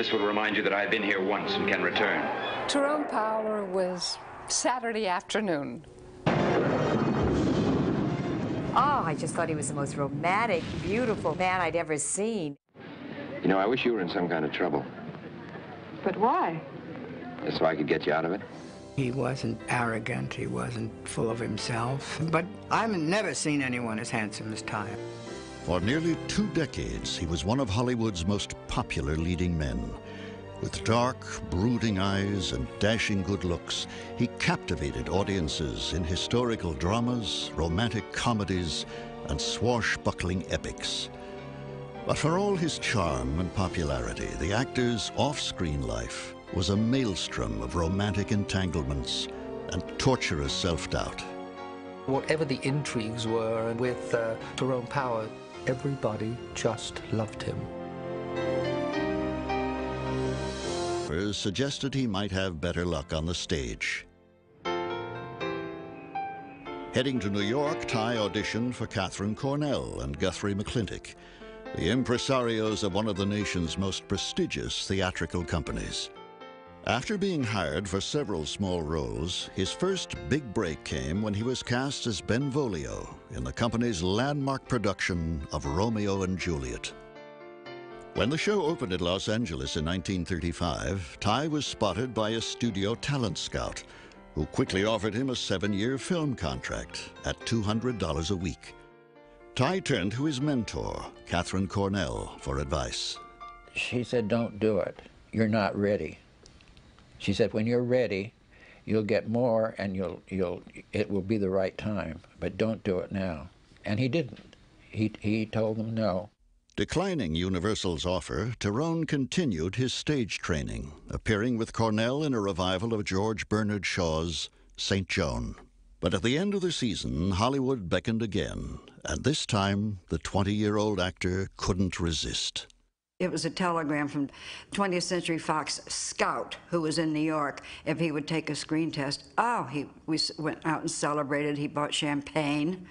This will remind you that I've been here once and can return. Tyrone Power was Saturday afternoon. Oh, I just thought he was the most romantic, beautiful man I'd ever seen. You know, I wish you were in some kind of trouble. But why? Just so I could get you out of it. He wasn't arrogant, he wasn't full of himself, but I've never seen anyone as handsome as Ty. For nearly two decades, he was one of Hollywood's most popular leading men. With dark, brooding eyes and dashing good looks, he captivated audiences in historical dramas, romantic comedies, and swashbuckling epics. But for all his charm and popularity, the actor's off-screen life was a maelstrom of romantic entanglements and torturous self-doubt. Whatever the intrigues were with uh, Tyrone Power, everybody just loved him. suggested he might have better luck on the stage. Heading to New York, Ty auditioned for Katharine Cornell and Guthrie McClintic, the impresarios of one of the nation's most prestigious theatrical companies. After being hired for several small roles, his first big break came when he was cast as Benvolio in the company's landmark production of Romeo and Juliet. When the show opened in Los Angeles in 1935, Ty was spotted by a studio talent scout who quickly offered him a seven-year film contract at $200 a week. Ty turned to his mentor, Katharine Cornell, for advice. She said, don't do it. You're not ready. She said, when you're ready, you'll get more and you'll, you'll, it will be the right time, but don't do it now. And he didn't. He, he told them no. Declining Universal's offer, Tyrone continued his stage training, appearing with Cornell in a revival of George Bernard Shaw's St. Joan. But at the end of the season, Hollywood beckoned again, and this time the 20-year-old actor couldn't resist. It was a telegram from 20th Century Fox scout who was in New York if he would take a screen test. Oh, he we went out and celebrated. He bought champagne,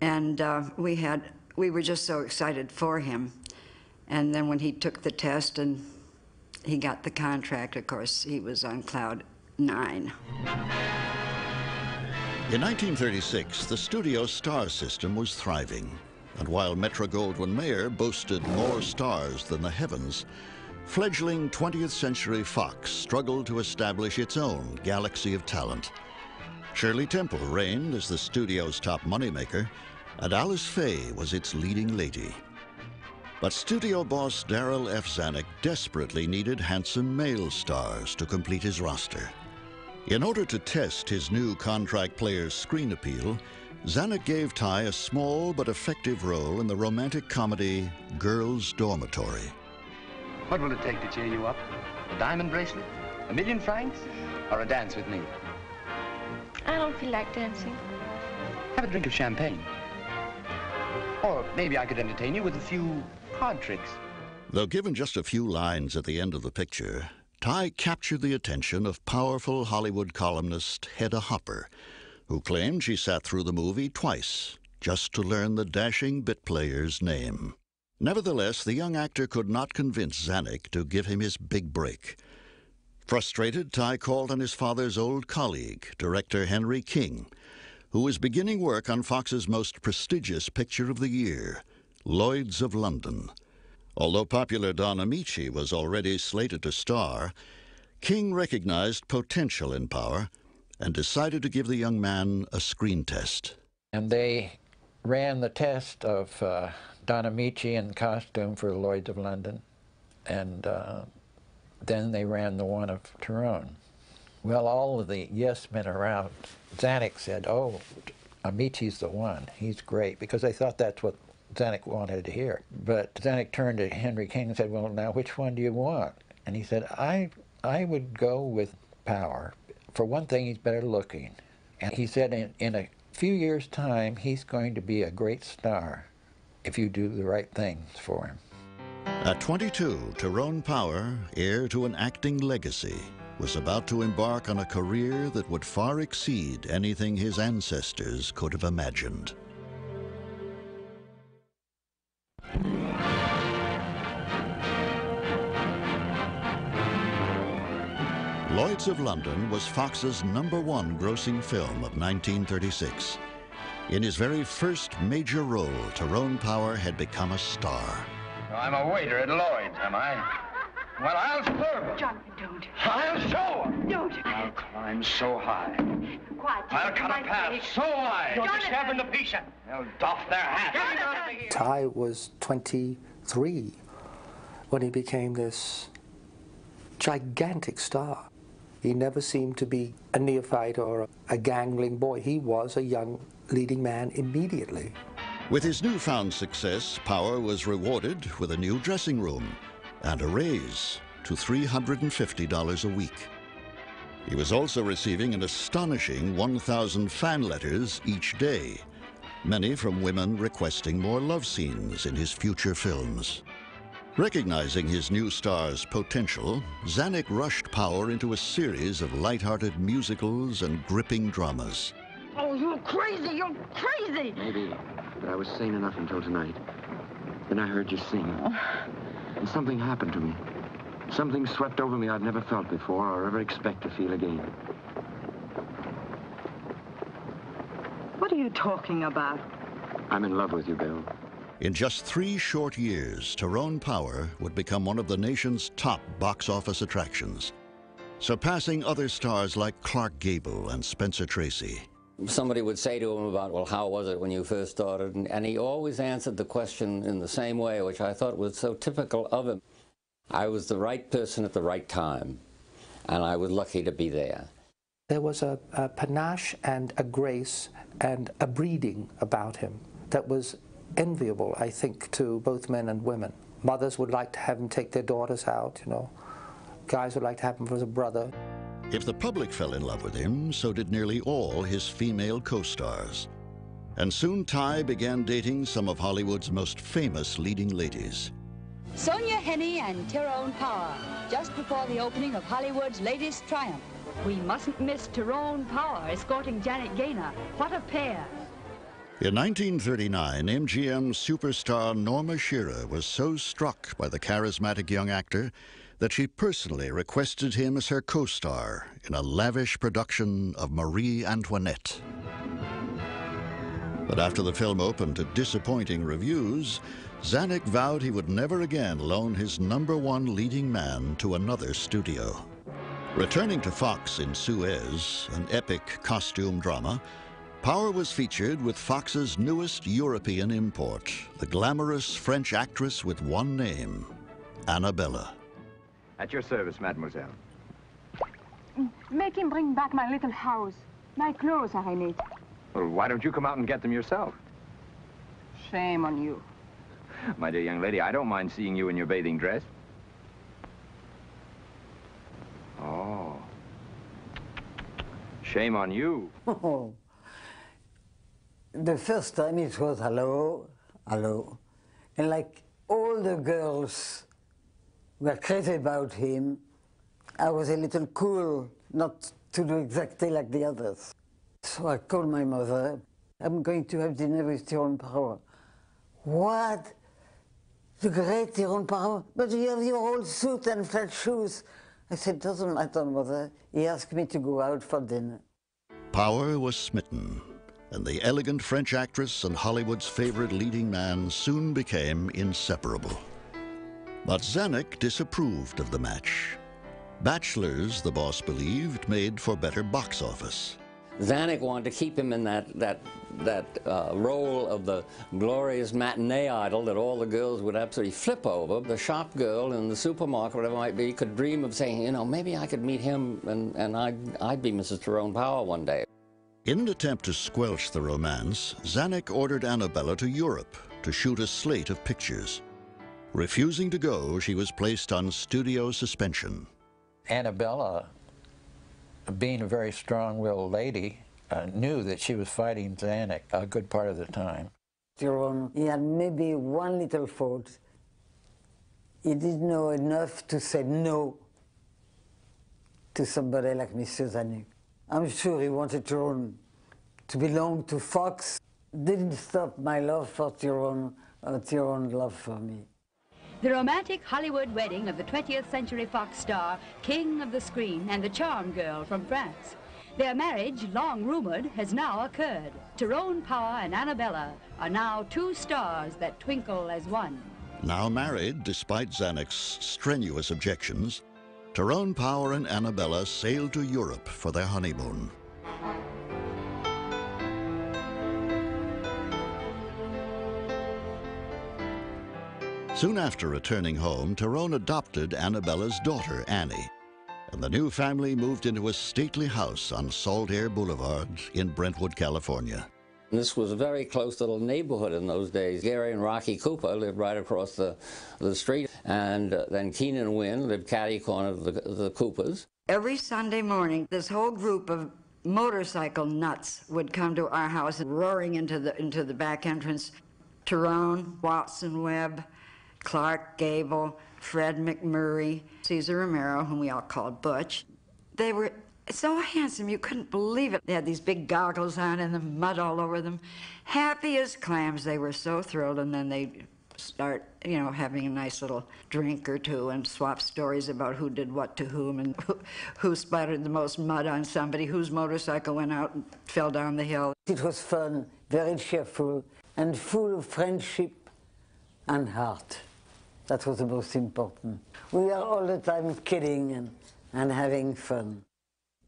and uh, we had we were just so excited for him. And then when he took the test and he got the contract, of course, he was on cloud nine. In 1936, the studio star system was thriving. And while Metro-Goldwyn-Mayer boasted more stars than the heavens, fledgling 20th Century Fox struggled to establish its own galaxy of talent. Shirley Temple reigned as the studio's top moneymaker, and Alice Faye was its leading lady. But studio boss Darryl F. Zanuck desperately needed handsome male stars to complete his roster. In order to test his new contract player's screen appeal, Zanuck gave Ty a small but effective role in the romantic comedy Girls' Dormitory. What will it take to cheer you up? A diamond bracelet? A million francs? Or a dance with me? I don't feel like dancing. Have a drink of champagne. Or maybe I could entertain you with a few card tricks. Though given just a few lines at the end of the picture, Ty captured the attention of powerful Hollywood columnist Hedda Hopper, who claimed she sat through the movie twice just to learn the dashing bit player's name. Nevertheless, the young actor could not convince Zanuck to give him his big break. Frustrated, Ty called on his father's old colleague, director Henry King, who was beginning work on Fox's most prestigious picture of the year, Lloyds of London. Although popular Don Ameche was already slated to star, King recognized potential in Power and decided to give the young man a screen test. And they ran the test of uh, Don Ameche in costume for the Lloyds of London, and uh, then they ran the one of Tyrone. Well, all of the yes men around, Zanuck said, oh, Ameche's the one. He's great, because they thought that's what Zanuck wanted to hear. But Zanuck turned to Henry King and said, well, now which one do you want? And he said, I, I would go with Power. For one thing, he's better looking. And he said in, in a few years' time, he's going to be a great star if you do the right things for him. At 22, Tyrone Power, heir to an acting legacy, was about to embark on a career that would far exceed anything his ancestors could have imagined. Lloyds of London was Fox's number one grossing film of 1936. In his very first major role, Tyrone Power had become a star. I'm a waiter at Lloyd's, am I? Well, I'll serve her. Jonathan, don't. I'll show her. Don't. I'll climb so high. Quiet. I'll cut a path so wide. Don't you stab the piece. They'll doff their hats. Ty was 23 when he became this gigantic star. He never seemed to be a neophyte or a, gangling boy. He was a young leading man immediately. With his newfound success, Power was rewarded with a new dressing room and a raise to $350 a week. He was also receiving an astonishing 1,000 fan letters each day, many from women requesting more love scenes in his future films. Recognizing his new star's potential, Zanuck rushed Power into a series of light-hearted musicals and gripping dramas. Oh, you're crazy! You're crazy! Maybe, but I was sane enough until tonight. Then I heard you sing. And something happened to me. Something swept over me I'd never felt before or ever expect to feel again. What are you talking about? I'm in love with you, Bill. In just three short years, Tyrone Power would become one of the nation's top box office attractions, surpassing other stars like Clark Gable and Spencer Tracy. Somebody would say to him about, well, how was it when you first started? And, and he always answered the question in the same way, which I thought was so typical of him. I was the right person at the right time, and I was lucky to be there. There was a, a panache and a grace and a breeding about him that was enviable, I think, to both men and women. Mothers would like to have him take their daughters out, you know. Guys would like to have him as a brother. If the public fell in love with him, so did nearly all his female co-stars. And soon Ty began dating some of Hollywood's most famous leading ladies. Sonja Henie and Tyrone Power, just before the opening of Hollywood's latest triumph. We mustn't miss Tyrone Power escorting Janet Gaynor. What a pair. In 1939, MGM superstar Norma Shearer was so struck by the charismatic young actor that she personally requested him as her co-star in a lavish production of Marie Antoinette. But after the film opened to disappointing reviews, Zanuck vowed he would never again loan his number one leading man to another studio. Returning to Fox in Suez, an epic costume drama, Power was featured with Fox's newest European import, the glamorous French actress with one name, Annabella. At your service, mademoiselle. Make him bring back my little house. My clothes are in it. Well, why don't you come out and get them yourself? Shame on you. My dear young lady, I don't mind seeing you in your bathing dress. Oh. Shame on you. Oh. The first time it was hello, hello. And like all the girls were crazy about him, I was a little cool not to do exactly like the others. So I called my mother. I'm going to have dinner with Tyrone Power. What? The great Tyrone Power? But you have your old suit and flat shoes. I said, doesn't matter, mother. He asked me to go out for dinner. Power was smitten, and the elegant French actress and Hollywood's favorite leading man soon became inseparable. But Zanuck disapproved of the match. Bachelors, the boss believed, made for better box office. Zanuck wanted to keep him in that, that, that uh, role of the glorious matinee idol that all the girls would absolutely flip over. The shop girl in the supermarket, whatever it might be, could dream of saying, you know, maybe I could meet him and, and I'd, I'd be Mrs. Tyrone Power one day. In an attempt to squelch the romance, Zanuck ordered Annabella to Europe to shoot a slate of pictures. Refusing to go, she was placed on studio suspension. Annabella, being a very strong-willed lady, uh, knew that she was fighting Zanuck a good part of the time. Tyrone, he had maybe one little fault. He didn't know enough to say no to somebody like Mr. Zanuck. I'm sure he wanted Tyrone to belong to Fox. Didn't stop my love for Tyrone or uh, Tyrone's love for me. The romantic Hollywood wedding of the 20th Century Fox star, King of the Screen, and the charm girl from France. Their marriage, long rumored, has now occurred. Tyrone Power and Annabella are now two stars that twinkle as one. Now married, despite Zanuck's strenuous objections, Tyrone Power and Annabella sailed to Europe for their honeymoon. Soon after returning home, Tyrone adopted Annabella's daughter, Annie, and the new family moved into a stately house on Saltair Boulevard in Brentwood, California. This was a very close little neighborhood in those days. Gary and Rocky Cooper lived right across the, the street, and uh, then Keenan Wynn lived catty corner of the, the Coopers. Every Sunday morning, this whole group of motorcycle nuts would come to our house roaring into the, into the back entrance. Tyrone, Watson Webb, Clark Gable, Fred MacMurray, Cesar Romero, whom we all called Butch. They were so handsome, you couldn't believe it. They had these big goggles on and the mud all over them. Happy as clams, they were so thrilled, and then they start, you know, having a nice little drink or two and swap stories about who did what to whom and who, who splattered the most mud on somebody, whose motorcycle went out and fell down the hill. It was fun, very cheerful, and full of friendship and heart. That was the most important. We are all the time kidding and, and having fun.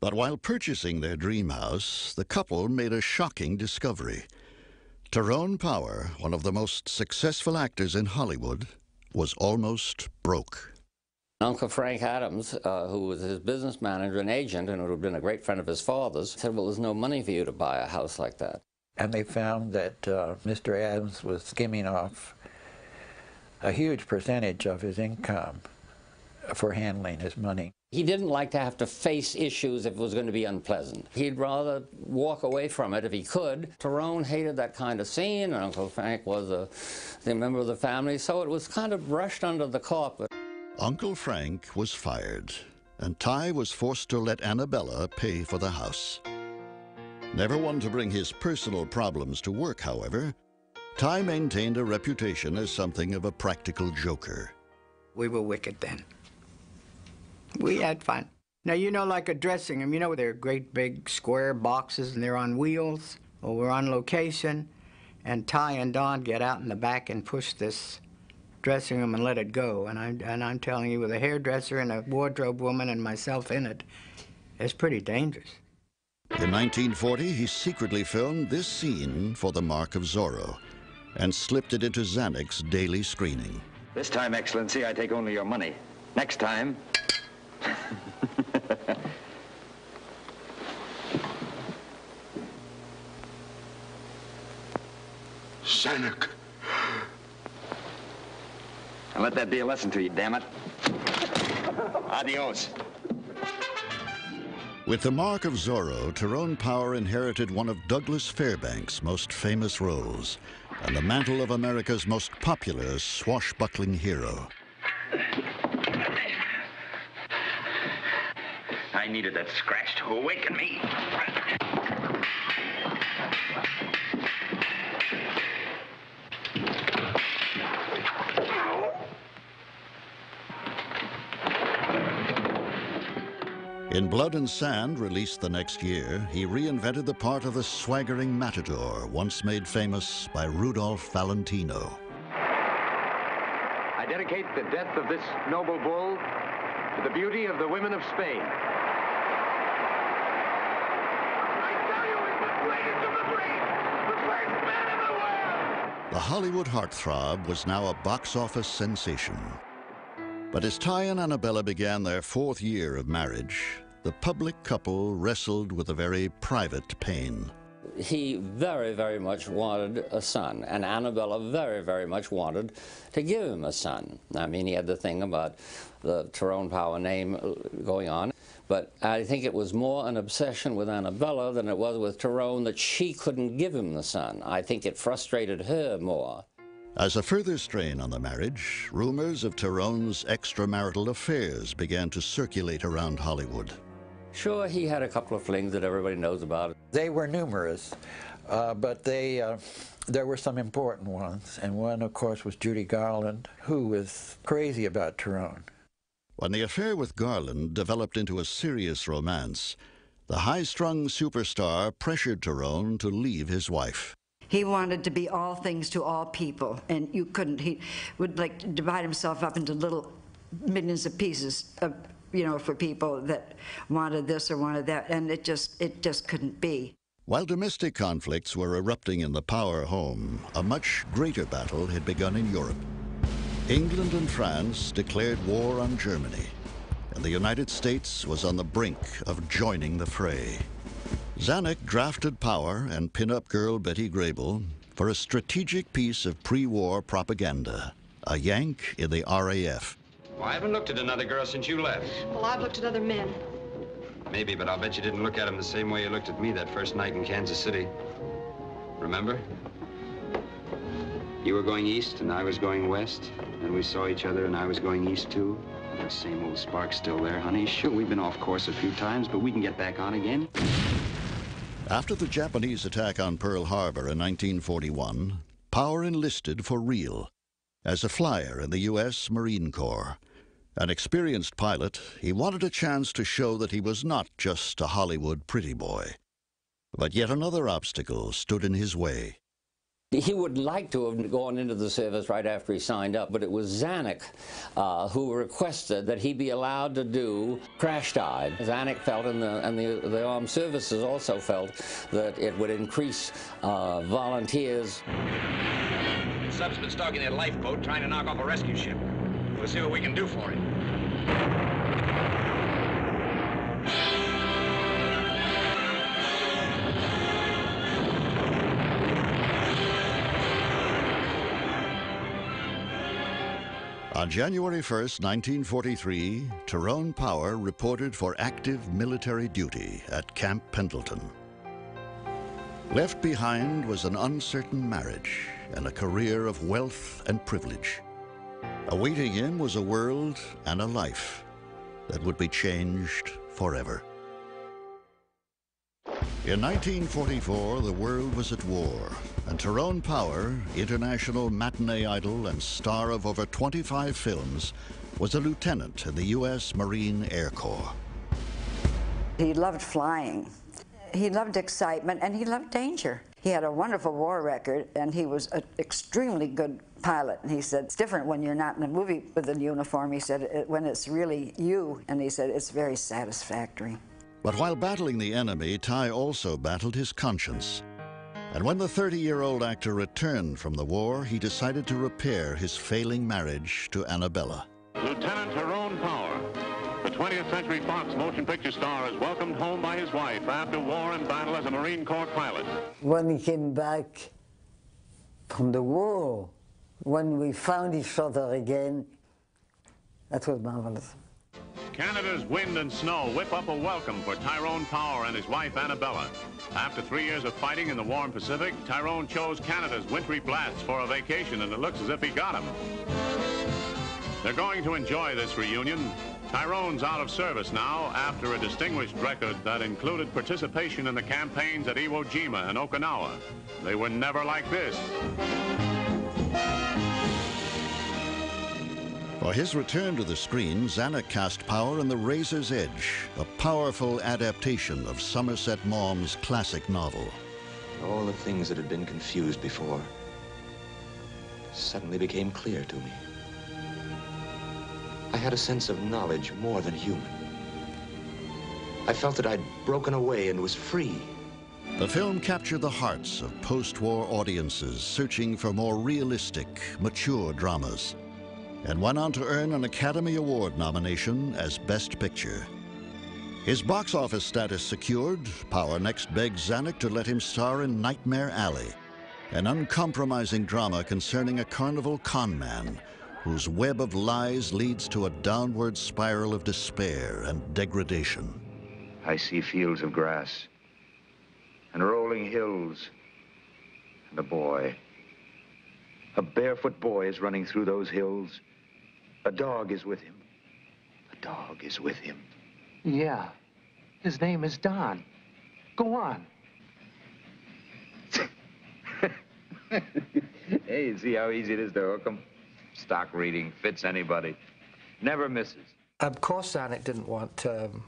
But while purchasing their dream house, the couple made a shocking discovery. Tyrone Power, one of the most successful actors in Hollywood, was almost broke. Uncle Frank Adams, uh, who was his business manager and agent and who had been a great friend of his father's, said, well, there's no money for you to buy a house like that. And they found that uh, Mr. Adams was skimming off a huge percentage of his income for handling his money. He didn't like to have to face issues if it was going to be unpleasant. He'd rather walk away from it if he could. Tyrone hated that kind of scene, and Uncle Frank was a, a member of the family, so it was kind of brushed under the carpet. Uncle Frank was fired, and Ty was forced to let Annabella pay for the house. Never one to bring his personal problems to work, however, Ty maintained a reputation as something of a practical joker. We were wicked then. We had fun. Now, you know, like a dressing room, you know, they're great big square boxes and they're on wheels. Well, we're on location, and Ty and Don get out in the back and push this dressing room and let it go. And, I'm, and I'm telling you, with a hairdresser and a wardrobe woman and myself in it, it's pretty dangerous. In 1940, he secretly filmed this scene for The Mark of Zorro and slipped it into Zanuck's daily screening. This time, Excellency, I take only your money. Next time... Zanuck. And let that be a lesson to you, damn it. Adios. With the mark of Zorro, Tyrone Power inherited one of Douglas Fairbanks' most famous roles and the mantle of America's most popular swashbuckling hero. Needed that scratch to awaken me. In Blood and Sand, released the next year, he reinvented the part of the swaggering matador once made famous by Rudolph Valentino. I dedicate the death of this noble bull to the beauty of the women of Spain. The Hollywood heartthrob was now a box office sensation. But as Ty and Annabella began their fourth year of marriage, the public couple wrestled with a very private pain. He very, very much wanted a son, and Annabella very, very much wanted to give him a son. I mean, he had the thing about the Tyrone Power name going on, but I think it was more an obsession with Annabella than it was with Tyrone that she couldn't give him the son. I think it frustrated her more. As a further strain on the marriage, rumors of Tyrone's extramarital affairs began to circulate around Hollywood. Sure, he had a couple of flings that everybody knows about. They were numerous. Uh, but they, uh, there were some important ones, and one, of course, was Judy Garland, who was crazy about Tyrone. When the affair with Garland developed into a serious romance, the high-strung superstar pressured Tyrone to leave his wife. He wanted to be all things to all people, and you couldn't. He would like divide himself up into little millions of pieces of, you know, for people that wanted this or wanted that, and it just it just couldn't be. While domestic conflicts were erupting in the power home, a much greater battle had begun in Europe. England and France declared war on Germany, and the United States was on the brink of joining the fray. Zanuck drafted Power and pin-up girl Betty Grable for a strategic piece of pre-war propaganda, a Yank in the RAF. Well, I haven't looked at another girl since you left. Well, I've looked at other men. Maybe, but I'll bet you didn't look at him the same way you looked at me that first night in Kansas City. Remember? You were going east and I was going west. And we saw each other and I was going east too. That same old spark still there, honey. Sure, we've been off course a few times, but we can get back on again. After the Japanese attack on Pearl Harbor in 1941, Power enlisted for real as a flyer in the U.S. Marine Corps. An experienced pilot, he wanted a chance to show that he was not just a Hollywood pretty boy. But yet another obstacle stood in his way. He would like to have gone into the service right after he signed up, but it was Zanuck uh, who requested that he be allowed to do Crash Dive. Zanuck felt, and the, and the, the armed services also felt, that it would increase uh, volunteers. Sub's been stalking that lifeboat trying to knock off a rescue ship. We'll see what we can do for him. On January 1, 1943, Tyrone Power reported for active military duty at Camp Pendleton. Left behind was an uncertain marriage and a career of wealth and privilege. Awaiting him was a world and a life that would be changed forever. In 1944, the world was at war, and Tyrone Power, international matinee idol and star of over 25 films, was a lieutenant in the U.S. Marine Air Corps. He loved flying. He loved excitement, and he loved danger. He had a wonderful war record, and he was an extremely good pilot. And he said, it's different when you're not in a movie with a uniform. He said, when it's really you, and he said, it's very satisfactory. But while battling the enemy, Ty also battled his conscience. And when the 30-year-old actor returned from the war, he decided to repair his failing marriage to Annabella. Lieutenant Tyrone Power, the 20th Century Fox motion picture star, is welcomed home by his wife after war and battle as a Marine Corps pilot. When he came back from the war, when we found each other again, that was marvelous. Canada's wind and snow whip up a welcome for Tyrone Power and his wife Annabella. After three years of fighting in the warm Pacific, Tyrone chose Canada's wintry blasts for a vacation, and it looks as if he got them. They're going to enjoy this reunion. Tyrone's out of service now after a distinguished record that included participation in the campaigns at Iwo Jima and Okinawa. They were never like this. For his return to the screen, Zanuck cast Power in The Razor's Edge, a powerful adaptation of Somerset Maugham's classic novel. All the things that had been confused before suddenly became clear to me. I had a sense of knowledge more than human. I felt that I'd broken away and was free. The film captured the hearts of post-war audiences searching for more realistic, mature dramas and went on to earn an Academy Award nomination as Best Picture. His box office status secured, Power next begged Zanuck to let him star in Nightmare Alley, an uncompromising drama concerning a carnival conman whose web of lies leads to a downward spiral of despair and degradation. I see fields of grass and rolling hills and a boy. A barefoot boy is running through those hills. A dog is with him. A dog is with him. Yeah. His name is Don. Go on. hey, see how easy it is to hook 'em? Stock reading fits anybody. Never misses. Of course, Zanuck didn't want um,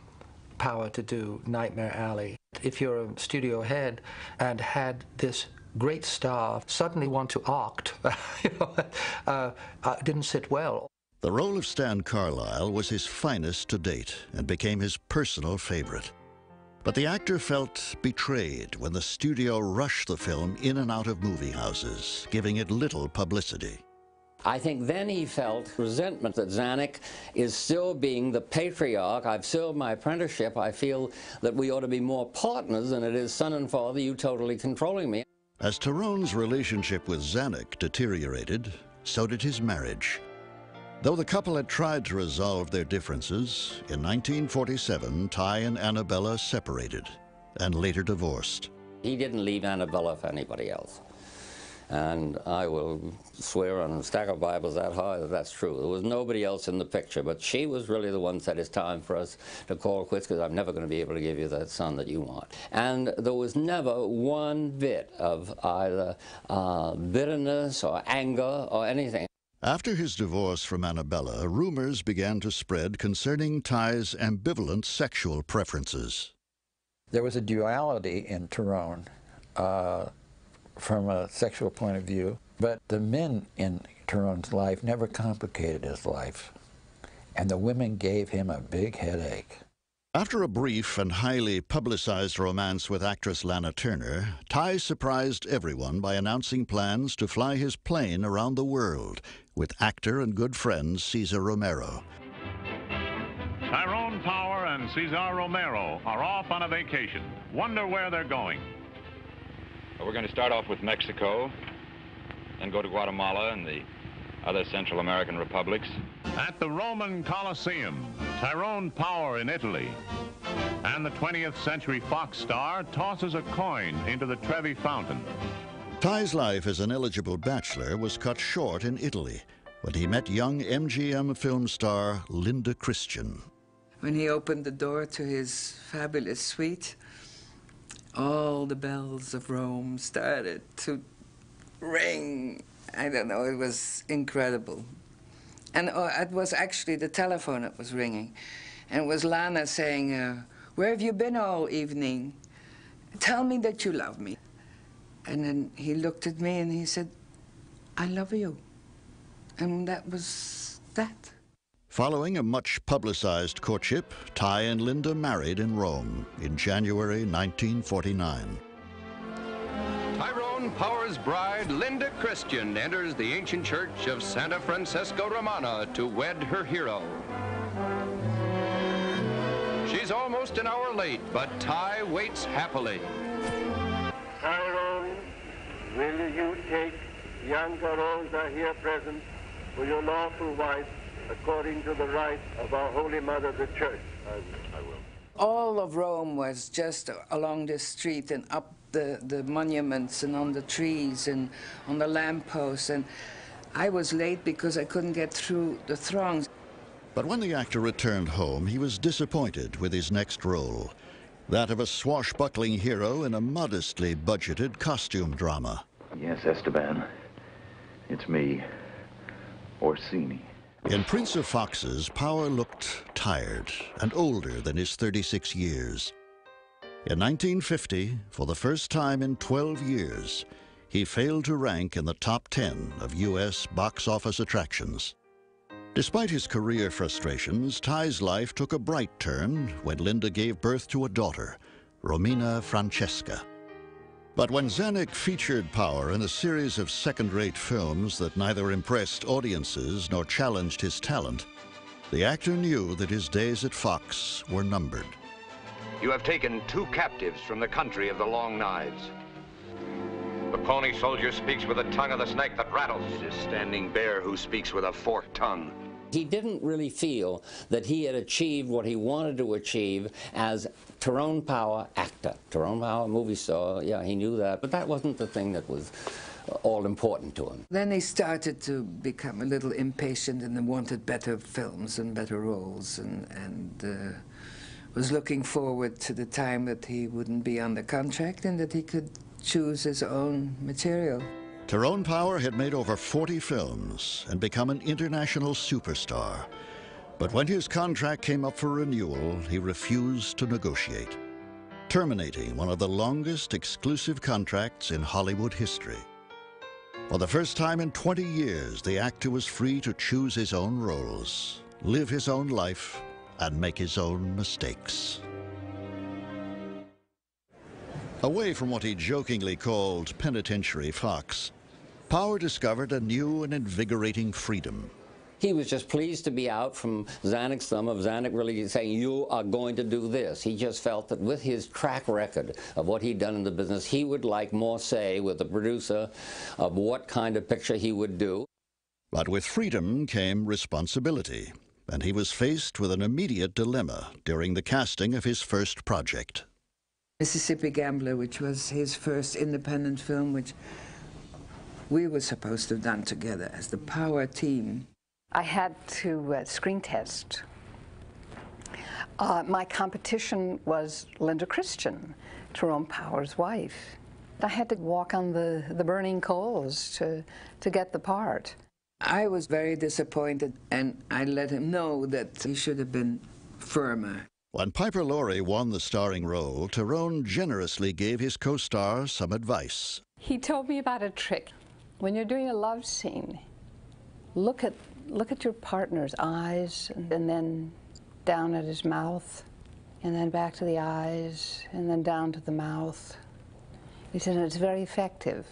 Power to do Nightmare Alley. If you're a studio head and had this great star suddenly want to act, you know, uh, uh, didn't sit well. The role of Stan Carlisle was his finest to date and became his personal favorite. But the actor felt betrayed when the studio rushed the film in and out of movie houses, giving it little publicity. I think then he felt resentment that Zanuck is still being the patriarch. I've served my apprenticeship. I feel that we ought to be more partners than it is son and father, you totally controlling me. As Tyrone's relationship with Zanuck deteriorated, so did his marriage. Though the couple had tried to resolve their differences, in 1947, Ty and Annabella separated and later divorced. He didn't leave Annabella for anybody else. And I will swear on a stack of Bibles that high that that's true. There was nobody else in the picture, but she was really the one said it's time for us to call quits because I'm never going to be able to give you that son that you want. And there was never one bit of either uh, bitterness or anger or anything. After his divorce from Annabella, rumors began to spread concerning Ty's ambivalent sexual preferences. There was a duality in Tyrone. Uh, from a sexual point of view, but the men in Tyrone's life never complicated his life, and the women gave him a big headache. After a brief and highly publicized romance with actress Lana Turner, Ty surprised everyone by announcing plans to fly his plane around the world with actor and good friend Cesar Romero. Tyrone Power and Cesar Romero are off on a vacation. Wonder where they're going. Well, we're going to start off with Mexico, then go to Guatemala and the other Central American republics. At the Roman Colosseum, Tyrone Power in Italy. And the 20th Century Fox star tosses a coin into the Trevi Fountain. Ty's life as an eligible bachelor was cut short in Italy when he met young MGM film star Linda Christian. When he opened the door to his fabulous suite, all the bells of Rome started to ring. I don't know, it was incredible. And uh, it was actually the telephone that was ringing. And it was Lana saying, uh, Where have you been all evening? Tell me that you love me. And then he looked at me and he said, I love you. And that was that. Following a much publicized courtship, Ty and Linda married in Rome in January 1949. Tyrone Power's bride, Linda Christian, enters the ancient church of Santa Francesca Romana to wed her hero. She's almost an hour late, but Ty waits happily. Tyrone, will you take Bianca Rosa here present for your lawful wife according to the rite of our Holy Mother, the Church? I, I will. All of Rome was just along this street and up the, the monuments and on the trees and on the lampposts. And I was late because I couldn't get through the throngs. But when the actor returned home, he was disappointed with his next role that of a swashbuckling hero in a modestly budgeted costume drama. Yes, Esteban. It's me. Orsini. In Prince of Foxes, Power looked tired and older than his 36 years. In 1950, for the first time in 12 years, he failed to rank in the top 10 of U.S. box office attractions. Despite his career frustrations, Ty's life took a bright turn when Linda gave birth to a daughter, Romina Francesca. But when Zanuck featured Power in a series of second-rate films that neither impressed audiences nor challenged his talent, the actor knew that his days at Fox were numbered. You have taken two captives from the country of the long knives. The pony soldier speaks with the tongue of the snake that rattles. It is Standing Bear who speaks with a forked tongue. He didn't really feel that he had achieved what he wanted to achieve as Tyrone Power actor. Tyrone Power movie star, yeah, he knew that, but that wasn't the thing that was all important to him. Then he started to become a little impatient and wanted better films and better roles and, and uh, was looking forward to the time that he wouldn't be under contract and that he could choose his own material. Tyrone Power had made over 40 films and become an international superstar. But when his contract came up for renewal, he refused to negotiate, terminating one of the longest exclusive contracts in Hollywood history. For the first time in 20 years, the actor was free to choose his own roles, live his own life, and make his own mistakes. Away from what he jokingly called penitentiary Fox, Power discovered a new and invigorating freedom. He was just pleased to be out from Zanuck's thumb of Zanuck really saying, you are going to do this. He just felt that with his track record of what he'd done in the business, he would like more say with the producer of what kind of picture he would do. But with freedom came responsibility, and he was faced with an immediate dilemma during the casting of his first project. Mississippi Gambler, which was his first independent film, which we were supposed to have done together as the power team. I had to uh, screen test. Uh, my competition was Linda Christian, Tyrone Power's wife. I had to walk on the, the burning coals to, to get the part. I was very disappointed, and I let him know that he should have been firmer. When Piper Laurie won the starring role, Tyrone generously gave his co-star some advice. He told me about a trick. When you're doing a love scene, look at look at your partner's eyes and then down at his mouth and then back to the eyes and then down to the mouth. He said it's very effective.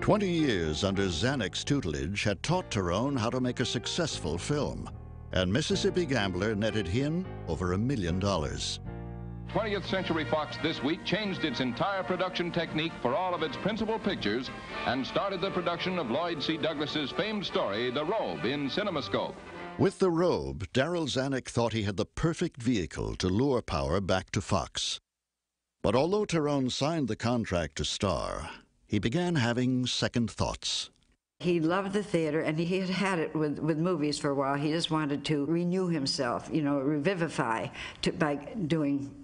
Twenty years under Zanuck's tutelage had taught Tyrone how to make a successful film, and Mississippi Gambler netted him over a million dollars. 20th Century Fox this week changed its entire production technique for all of its principal pictures and started the production of Lloyd C. Douglas's famed story, The Robe, in CinemaScope. With The Robe, Darryl Zanuck thought he had the perfect vehicle to lure Power back to Fox. But although Tyrone signed the contract to star, he began having second thoughts. He loved the theater, and he had had it with, with movies for a while. He just wanted to renew himself, you know, revivify to, by doing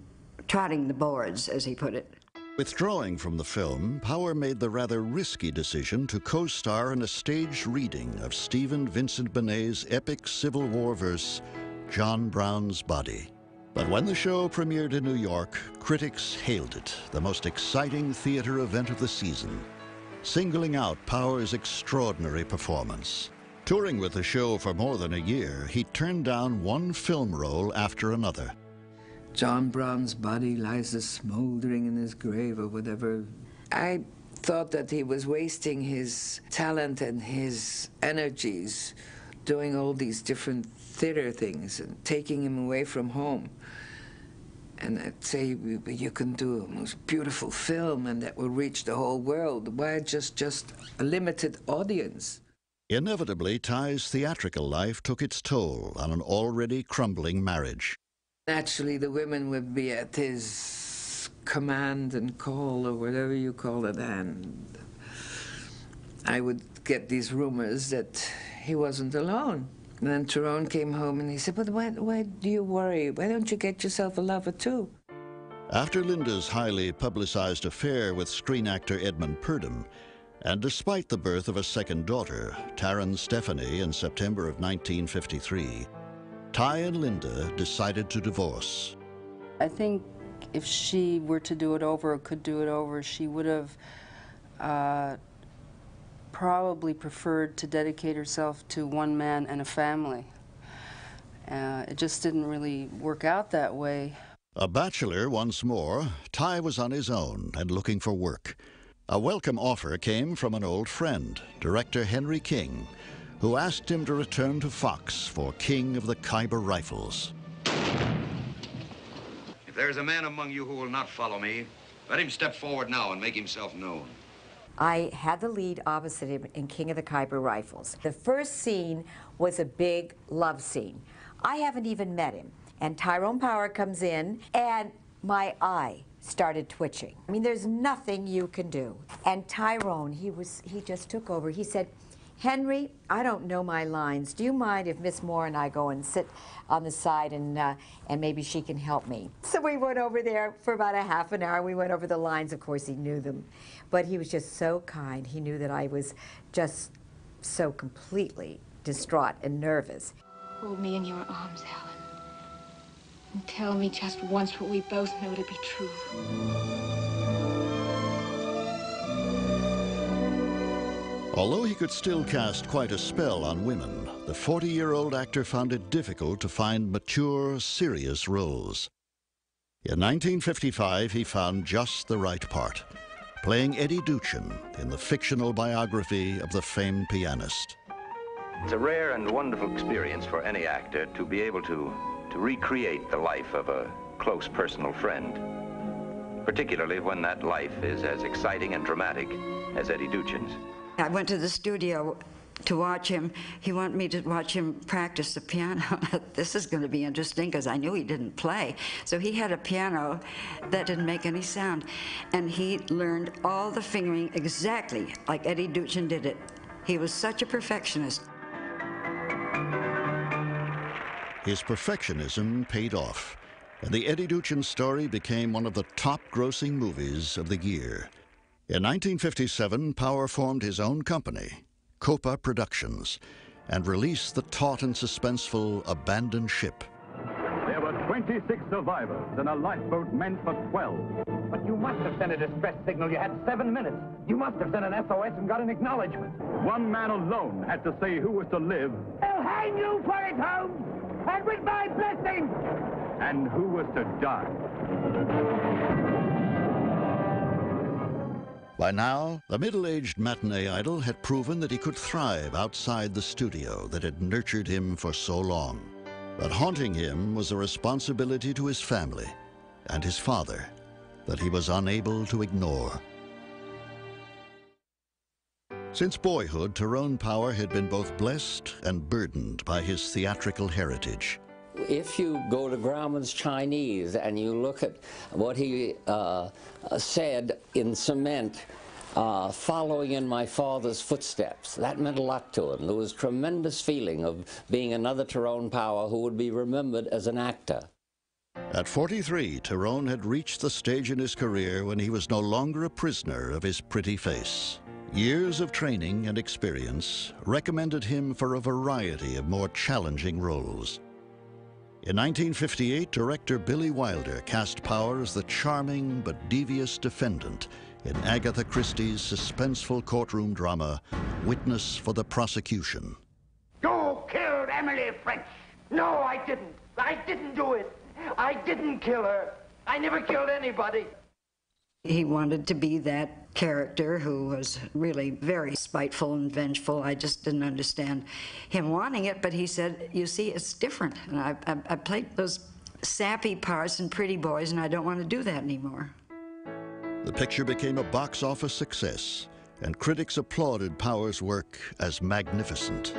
trotting the boards, as he put it. Withdrawing from the film, Power made the rather risky decision to co-star in a staged reading of Stephen Vincent Benet's epic Civil War verse, John Brown's Body. But when the show premiered in New York, critics hailed it the most exciting theater event of the season, singling out Power's extraordinary performance. Touring with the show for more than a year, he turned down one film role after another. John Brown's body lies smoldering in his grave or whatever. I thought that he was wasting his talent and his energies doing all these different theater things and taking him away from home. And I'd say, you can do a most beautiful film and that will reach the whole world. Why just, just a limited audience? Inevitably, Ty's theatrical life took its toll on an already crumbling marriage. Naturally, the women would be at his command and call, or whatever you call it, and I would get these rumors that he wasn't alone. And then Tyrone came home and he said, But why, why do you worry? Why don't you get yourself a lover too? After Linda's highly publicized affair with screen actor Edmund Purdom, and despite the birth of a second daughter, Taryn Stephanie, in September of 1953, Ty and Linda decided to divorce. I think if she were to do it over or could do it over, she would have uh, probably preferred to dedicate herself to one man and a family. Uh, it just didn't really work out that way. A bachelor once more, Ty was on his own and looking for work. A welcome offer came from an old friend, director Henry King, who asked him to return to Fox for King of the Khyber Rifles. If there is a man among you who will not follow me, let him step forward now and make himself known. I had the lead opposite him in King of the Khyber Rifles. The first scene was a big love scene. I haven't even met him. And Tyrone Power comes in, and my eye started twitching. I mean, there's nothing you can do. And Tyrone, he was, he just took over. He said, Henry, I don't know my lines. Do you mind if Miss Moore and I go and sit on the side and uh, and maybe she can help me? So we went over there for about a half an hour. We went over the lines. Of course, he knew them, but he was just so kind. He knew that I was just so completely distraught and nervous. Hold me in your arms, Helen. And tell me just once what we both know to be true. Although he could still cast quite a spell on women, the 40-year-old actor found it difficult to find mature, serious roles. In 1955, he found just the right part, playing Eddie Duchin in the fictional biography of the famed pianist. It's a rare and wonderful experience for any actor to be able to, to recreate the life of a close personal friend, particularly when that life is as exciting and dramatic as Eddie Duchin's. I went to the studio to watch him. He wanted me to watch him practice the piano. this is going to be interesting because I knew he didn't play. So he had a piano that didn't make any sound. And he learned all the fingering exactly like Eddie Duchin did it. He was such a perfectionist. His perfectionism paid off, and the Eddie Duchin story became one of the top grossing movies of the year. In 1957, Power formed his own company, Copa Productions, and released the taut and suspenseful Abandoned Ship. There were 26 survivors in a lifeboat meant for 12. But you must have sent a distress signal. You had seven minutes. You must have sent an SOS and got an acknowledgement. One man alone had to say who was to live I'll hang you for it, Holmes! And with my blessing! and who was to die. By now, the middle-aged matinee idol had proven that he could thrive outside the studio that had nurtured him for so long. But haunting him was a responsibility to his family and his father that he was unable to ignore. Since boyhood, Tyrone Power had been both blessed and burdened by his theatrical heritage. If you go to Grauman's Chinese and you look at what he uh, said in cement, uh, following in my father's footsteps, that meant a lot to him. There was tremendous feeling of being another Tyrone Power who would be remembered as an actor. At 43, Tyrone had reached the stage in his career when he was no longer a prisoner of his pretty face. Years of training and experience recommended him for a variety of more challenging roles. In 1958, director Billy Wilder cast Power as the charming but devious defendant in Agatha Christie's suspenseful courtroom drama, Witness for the Prosecution. You killed Emily French! No, I didn't. I didn't do it. I didn't kill her. I never killed anybody. He wanted to be that character who was really very spiteful and vengeful. I just didn't understand him wanting it, but he said, You see, it's different. And I, I, I played those sappy parts in Pretty Boys, and I don't want to do that anymore. The picture became a box office success, and critics applauded Power's work as magnificent.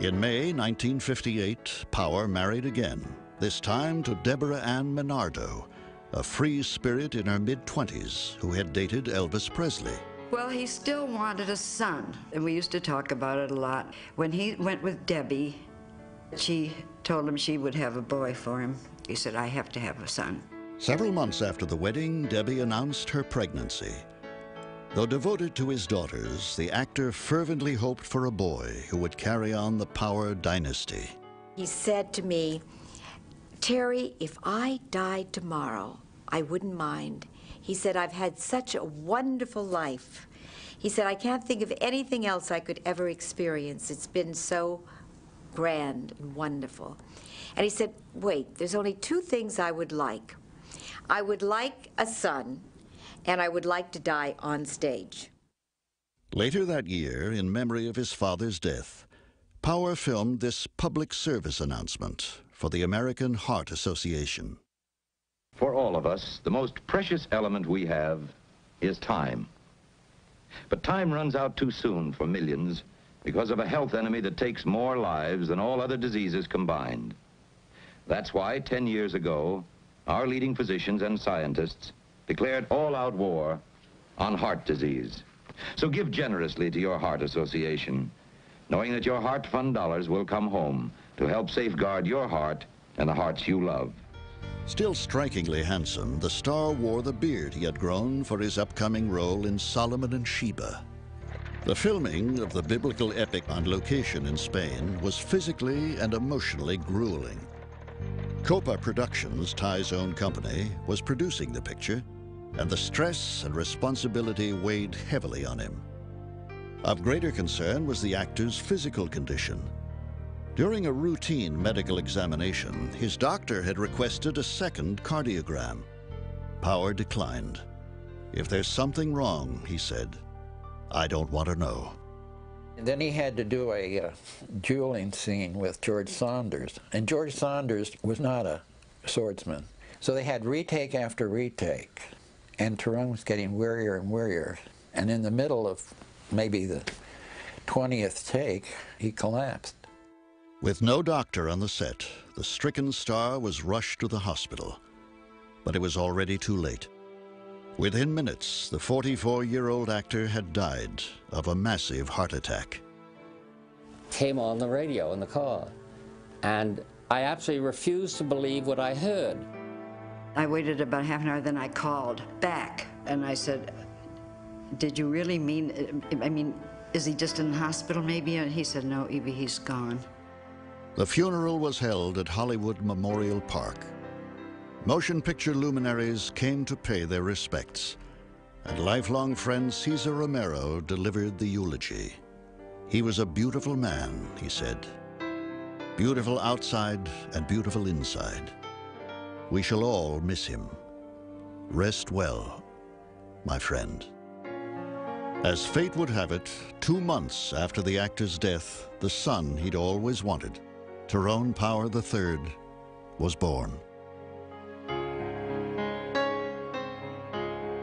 In May 1958, Power married again, this time to Deborah Ann Minardos, a free spirit in her mid-20s who had dated Elvis Presley. Well, he still wanted a son, and we used to talk about it a lot. When he went with Debbie, she told him she would have a boy for him. He said, I have to have a son. Several months after the wedding, Debbie announced her pregnancy. Though devoted to his daughters, the actor fervently hoped for a boy who would carry on the Power dynasty. He said to me, Terry, if I died tomorrow, I wouldn't mind. He said, I've had such a wonderful life. He said, I can't think of anything else I could ever experience. It's been so grand and wonderful. And he said, wait, there's only two things I would like. I would like a son, and I would like to die on stage. Later that year, in memory of his father's death, Power filmed this public service announcement for the American Heart Association. For all of us, the most precious element we have is time. But time runs out too soon for millions because of a health enemy that takes more lives than all other diseases combined. That's why 10 years ago, our leading physicians and scientists declared all-out war on heart disease. So give generously to your heart association knowing that your heart fund dollars will come home to help safeguard your heart and the hearts you love. Still strikingly handsome, the star wore the beard he had grown for his upcoming role in Solomon and Sheba. The filming of the biblical epic on location in Spain was physically and emotionally grueling. Copa Productions, Ty's own company, was producing the picture, and the stress and responsibility weighed heavily on him. Of greater concern was the actor's physical condition. During a routine medical examination, his doctor had requested a second cardiogram. Power declined. If there's something wrong, he said, I don't want to know. And then he had to do a uh, dueling scene with George Sanders. And George Sanders was not a swordsman. So they had retake after retake. And Tyrone was getting wearier and wearier. And in the middle of maybe the 20th take, he collapsed. With no doctor on the set, the stricken star was rushed to the hospital. But it was already too late. Within minutes, the 44-year-old actor had died of a massive heart attack. Came on the radio in the car, and I absolutely refused to believe what I heard. I waited about half an hour, then I called back, and I said, did you really mean, I mean, is he just in the hospital maybe? And he said, no, Evie, he's gone. The funeral was held at Hollywood Memorial Park. Motion picture luminaries came to pay their respects, and lifelong friend Cesar Romero delivered the eulogy. He was a beautiful man, he said. Beautiful outside and beautiful inside. We shall all miss him. Rest well, my friend. As fate would have it, two months after the actor's death, the son he'd always wanted, Tyrone Power III, was born.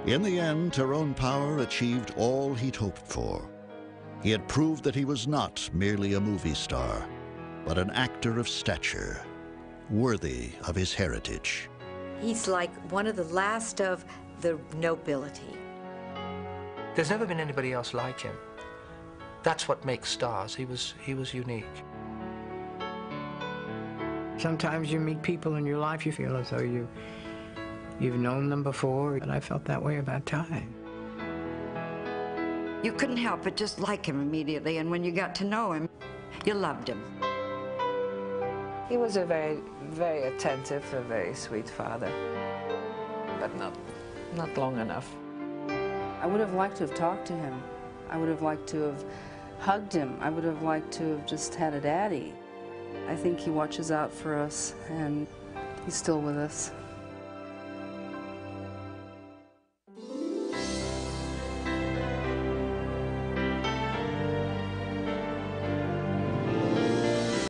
In the end, Tyrone Power achieved all he'd hoped for. He had proved that he was not merely a movie star, but an actor of stature, worthy of his heritage. He's like one of the last of the nobility. There's never been anybody else like him. That's what makes stars. He was, he was unique. Sometimes you meet people in your life, you feel as though you, you've known them before, and I felt that way about Ty. You couldn't help but just like him immediately, and when you got to know him, you loved him. He was a very, very attentive, a very sweet father, but not, not long enough. I would have liked to have talked to him. I would have liked to have hugged him. I would have liked to have just had a daddy. I think he watches out for us, and he's still with us.